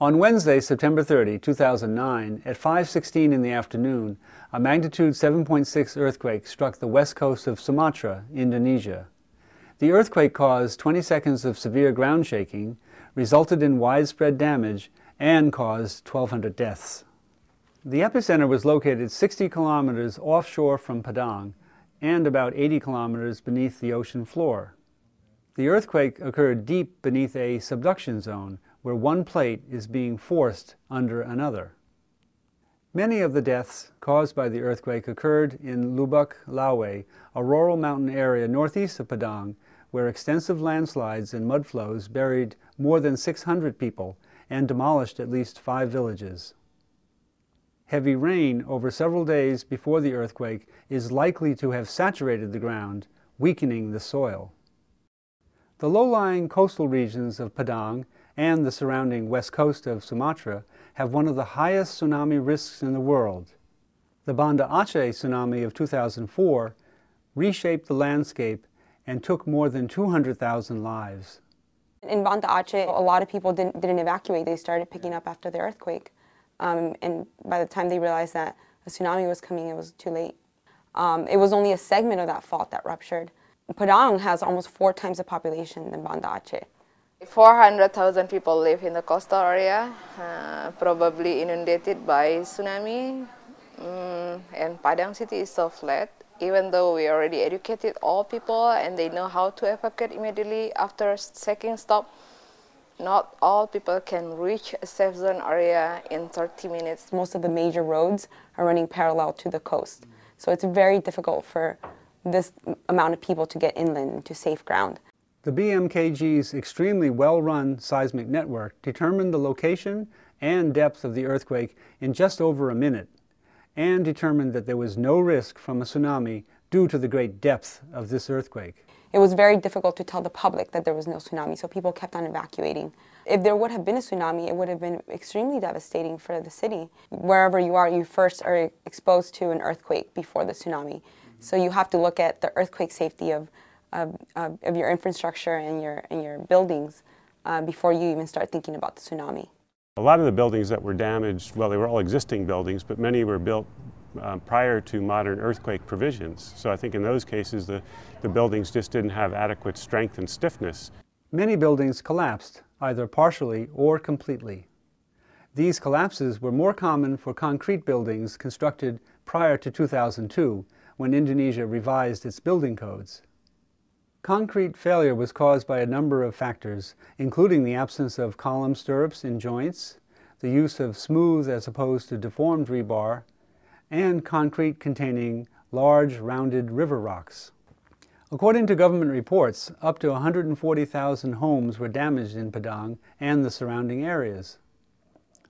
On Wednesday, September 30, 2009, at 5.16 in the afternoon, a magnitude 7.6 earthquake struck the west coast of Sumatra, Indonesia. The earthquake caused 20 seconds of severe ground shaking, resulted in widespread damage, and caused 1,200 deaths. The epicenter was located 60 kilometers offshore from Padang and about 80 kilometers beneath the ocean floor. The earthquake occurred deep beneath a subduction zone, where one plate is being forced under another. Many of the deaths caused by the earthquake occurred in Lubuk Laweh, a rural mountain area northeast of Padang, where extensive landslides and mudflows buried more than 600 people and demolished at least five villages. Heavy rain over several days before the earthquake is likely to have saturated the ground, weakening the soil. The low-lying coastal regions of Padang and the surrounding west coast of Sumatra have one of the highest tsunami risks in the world. The Banda Aceh tsunami of 2004 reshaped the landscape and took more than 200,000 lives. In Banda Aceh, a lot of people didn't, didn't evacuate. They started picking up after the earthquake. Um, and by the time they realized that a tsunami was coming, it was too late. Um, it was only a segment of that fault that ruptured. Padang has almost four times the population than Banda Aceh. 400,000 people live in the coastal area, uh, probably inundated by tsunami. Mm, and Padang city is so flat, even though we already educated all people and they know how to evacuate immediately after second stop, not all people can reach a safe zone area in 30 minutes. Most of the major roads are running parallel to the coast. So it's very difficult for this amount of people to get inland to safe ground. The BMKG's extremely well-run seismic network determined the location and depth of the earthquake in just over a minute and determined that there was no risk from a tsunami due to the great depth of this earthquake. It was very difficult to tell the public that there was no tsunami, so people kept on evacuating. If there would have been a tsunami, it would have been extremely devastating for the city. Wherever you are, you first are exposed to an earthquake before the tsunami. So you have to look at the earthquake safety of of, of, of your infrastructure and your, and your buildings uh, before you even start thinking about the tsunami. A lot of the buildings that were damaged, well, they were all existing buildings, but many were built um, prior to modern earthquake provisions. So I think in those cases, the, the buildings just didn't have adequate strength and stiffness. Many buildings collapsed, either partially or completely. These collapses were more common for concrete buildings constructed prior to 2002, when Indonesia revised its building codes. Concrete failure was caused by a number of factors, including the absence of column stirrups in joints, the use of smooth as opposed to deformed rebar, and concrete containing large rounded river rocks. According to government reports, up to 140,000 homes were damaged in Padang and the surrounding areas.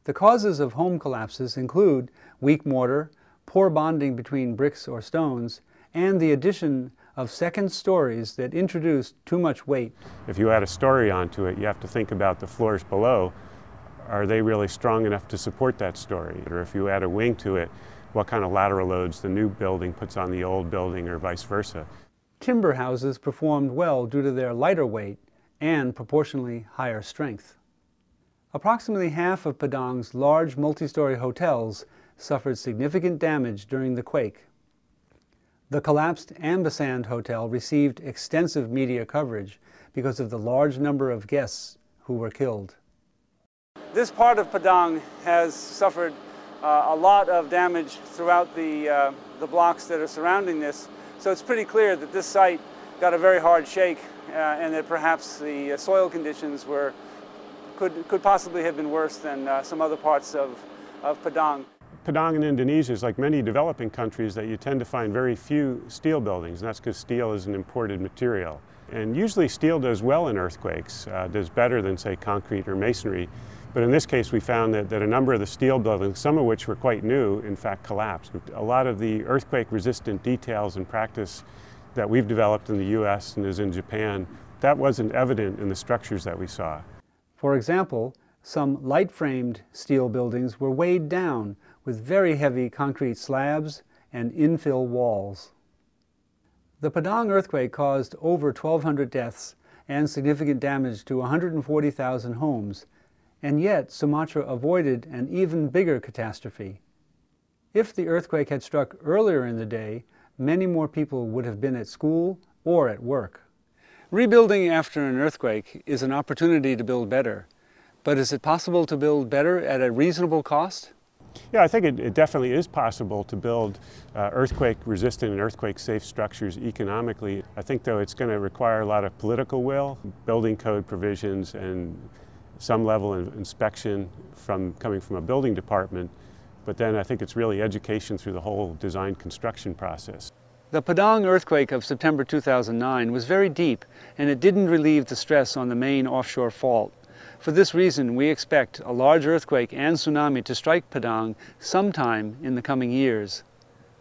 The causes of home collapses include weak mortar, poor bonding between bricks or stones, and the addition of second stories that introduced too much weight. If you add a story onto it, you have to think about the floors below. Are they really strong enough to support that story? Or if you add a wing to it, what kind of lateral loads the new building puts on the old building or vice versa. Timber houses performed well due to their lighter weight and proportionally higher strength. Approximately half of Padang's large multi-story hotels suffered significant damage during the quake. The collapsed Ambacang Hotel received extensive media coverage because of the large number of guests who were killed. This part of Padang has suffered uh, a lot of damage throughout the, uh, the blocks that are surrounding this, so it's pretty clear that this site got a very hard shake uh, and that perhaps the uh, soil conditions were, could, could possibly have been worse than uh, some other parts of, of Padang. Padang in Indonesia is like many developing countries that you tend to find very few steel buildings, and that's because steel is an imported material. And usually steel does well in earthquakes, uh, does better than, say, concrete or masonry. But in this case, we found that, that a number of the steel buildings, some of which were quite new, in fact collapsed. A lot of the earthquake-resistant details and practice that we've developed in the U.S. and is in Japan, that wasn't evident in the structures that we saw. For example, some light-framed steel buildings were weighed down with very heavy concrete slabs and infill walls. The Padang earthquake caused over 1,200 deaths and significant damage to 140,000 homes, And yet, Sumatra avoided an even bigger catastrophe. If the earthquake had struck earlier in the day, many more people would have been at school or at work. Rebuilding after an earthquake is an opportunity to build better. But is it possible to build better at a reasonable cost? Yeah, I think it, it definitely is possible to build uh, earthquake resistant and earthquake safe structures economically. I think, though, it's going to require a lot of political will, building code provisions, and some level of inspection from coming from a building department. But then I think it's really education through the whole design construction process. The Padang earthquake of September 2009 was very deep and it didn't relieve the stress on the main offshore fault. For this reason, we expect a large earthquake and tsunami to strike Padang sometime in the coming years.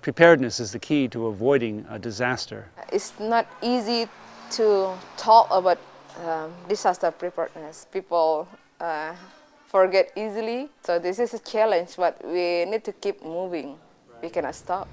Preparedness is the key to avoiding a disaster. It's not easy to talk about um, disaster preparedness. People uh, forget easily, so this is a challenge, but we need to keep moving. We cannot stop.